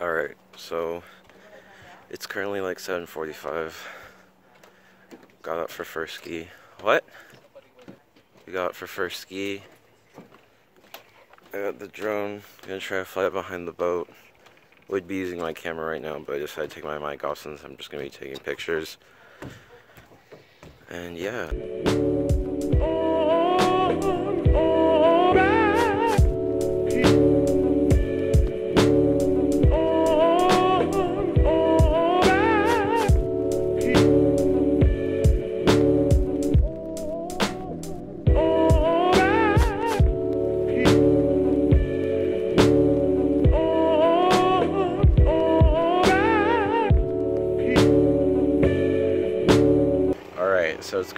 Alright, so it's currently like 7.45. Got up for first ski. What? We got up for first ski. I got the drone. gonna try to fly it behind the boat. Would be using my camera right now, but I decided to take my mic off since I'm just gonna be taking pictures. And yeah.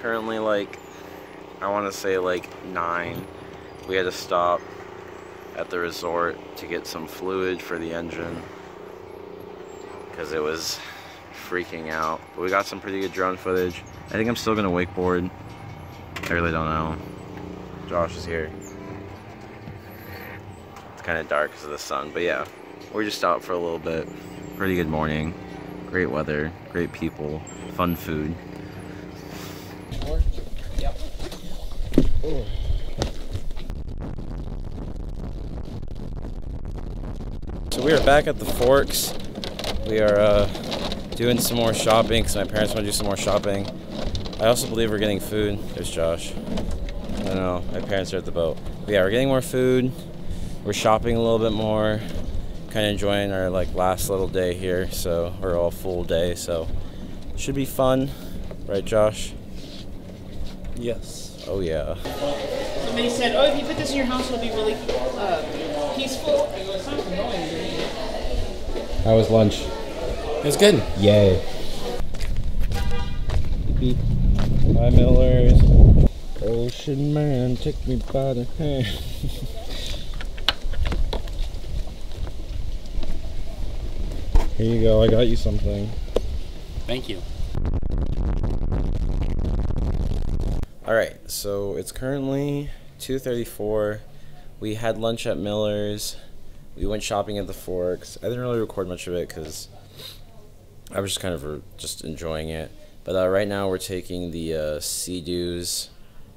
Currently like, I want to say like 9. We had to stop at the resort to get some fluid for the engine because it was freaking out. But we got some pretty good drone footage. I think I'm still going to wakeboard. I really don't know. Josh is here. It's kind of dark because of the sun, but yeah. We just stopped for a little bit. Pretty good morning. Great weather, great people, fun food. So we are back at the Forks. We are uh, doing some more shopping because my parents want to do some more shopping. I also believe we're getting food. There's Josh. I don't know. My parents are at the boat. But yeah, we're getting more food. We're shopping a little bit more. Kind of enjoying our like last little day here. So we're all full day. So should be fun, right, Josh? Yes. Oh yeah. Somebody said, "Oh, if you put this in your house, it'll be really uh, peaceful." It's. How was lunch? It's good. Yay. Beep. Hi, Millers. Ocean man, take me by the hand. Here you go, I got you something. Thank you. Alright, so it's currently 2.34. We had lunch at Miller's. We went shopping at the Forks. I didn't really record much of it because I was just kind of just enjoying it. But uh, right now we're taking the uh, Sea-Doos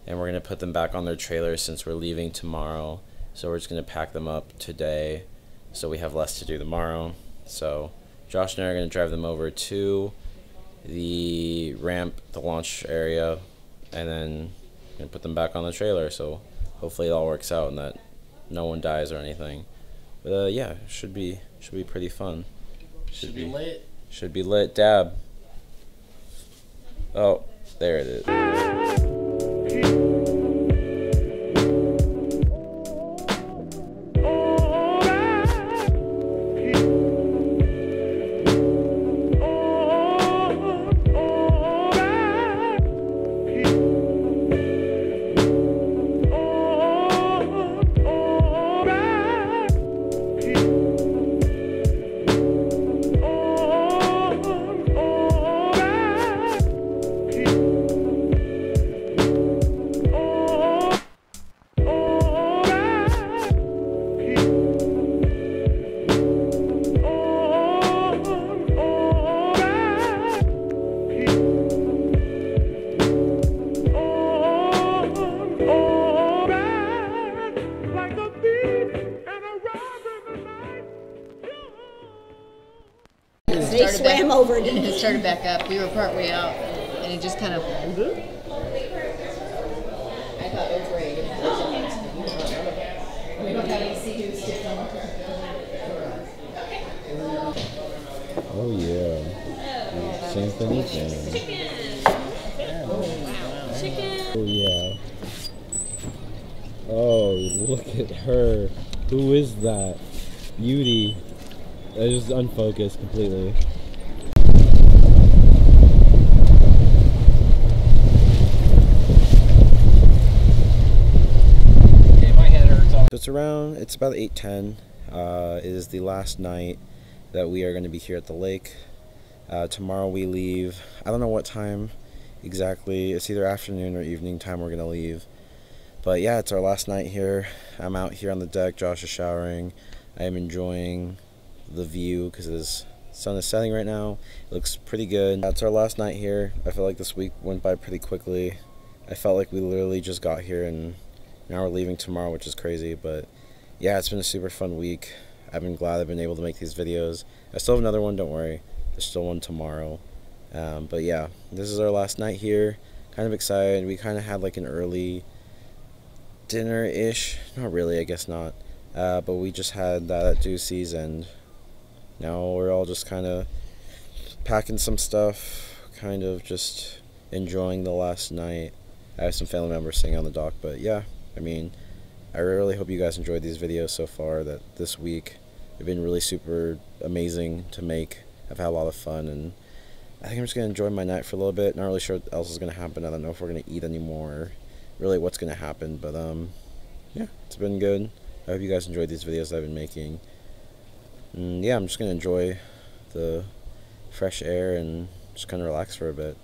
and we're going to put them back on their trailer since we're leaving tomorrow. So we're just going to pack them up today so we have less to do tomorrow. So Josh and I are going to drive them over to the ramp, the launch area, and then gonna put them back on the trailer. So hopefully it all works out and that no one dies or anything. But uh, yeah, should be should be pretty fun. Should be lit. Should be lit. Dab. Oh, there it is. They swam over, didn't It started back up. We were partway out, and it just kind of. I thought it was great. We don't have any sea sticking on Oh yeah. Same thing again. Oh yeah. Oh, look at her. Who is that? Beauty. That is unfocused completely. So it's around. It's about eight ten. Uh, it is the last night that we are going to be here at the lake. Uh, tomorrow we leave. I don't know what time exactly. It's either afternoon or evening time we're going to leave. But yeah, it's our last night here. I'm out here on the deck. Josh is showering. I am enjoying the view because the sun is setting right now. It looks pretty good. That's our last night here. I feel like this week went by pretty quickly. I felt like we literally just got here and now we're leaving tomorrow, which is crazy. But yeah, it's been a super fun week. I've been glad I've been able to make these videos. I still have another one, don't worry. There's still one tomorrow. Um, but yeah, this is our last night here. Kind of excited. We kind of had like an early dinner ish. Not really, I guess not. Uh, but we just had that at Ducey's, and now we're all just kind of packing some stuff, kind of just enjoying the last night. I have some family members staying on the dock, but yeah, I mean, I really hope you guys enjoyed these videos so far. That this week have been really super amazing to make. I've had a lot of fun, and I think I'm just gonna enjoy my night for a little bit. Not really sure what else is gonna happen. I don't know if we're gonna eat anymore. Really, what's gonna happen? But um, yeah, it's been good. I hope you guys enjoyed these videos I've been making. And yeah, I'm just gonna enjoy the fresh air and just kind of relax for a bit.